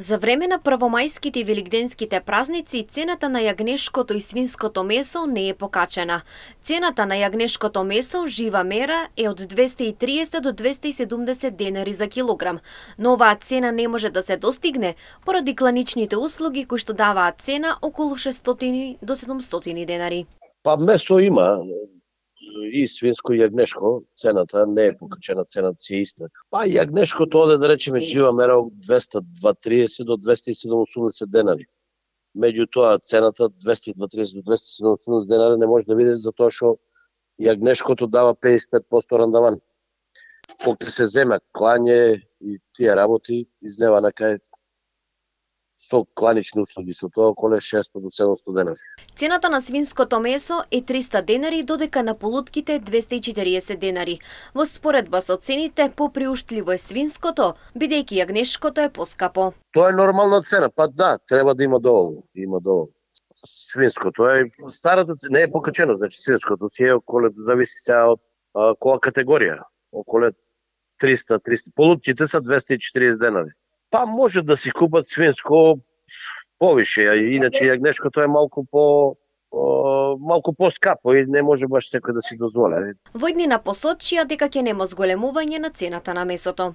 За време на првомајските и великденските празници, цената на јагнешкото и свинското месо не е покачена. Цената на јагнешкото месо, жива мера, е од 230 до 270 денари за килограм, но оваа цена не може да се достигне поради кланичните услуги кои што даваат цена околу 600 до 700 денари. Па месо има, и свинско и јагнешко, цената не е покачена, цената си е иста. Па јагнешкото оде да речеме жива мера од 230 до 280 денари. Меѓутоа цената 230 до 270 денари не може да биде затоа што јагнешкото дава 55% рандаван. Кога се зема клање и тие работи, изнева на кај со кланични услуги, со тоа околу 600 до 700 денари. Цената на свинското месо е 300 денари, додека на полутките 240 денари. Во споредба со цените, поприуштливо е свинското, бидејќи јагнешкото е поскапо. Тоа е нормална цена, па да, треба да има доволно, има доволно. Свинското е старата не е покачено, значи свинското си е околу зависи сега од а, која категорија, околу 300 300 полутките се 240 денари. Па може да си купат свинско повише, а иначе јагнешкото е малку по малку поскапо и не може баш секој да си дозволи. Војднина посочија дека ќе нема зголемување на цената на месото.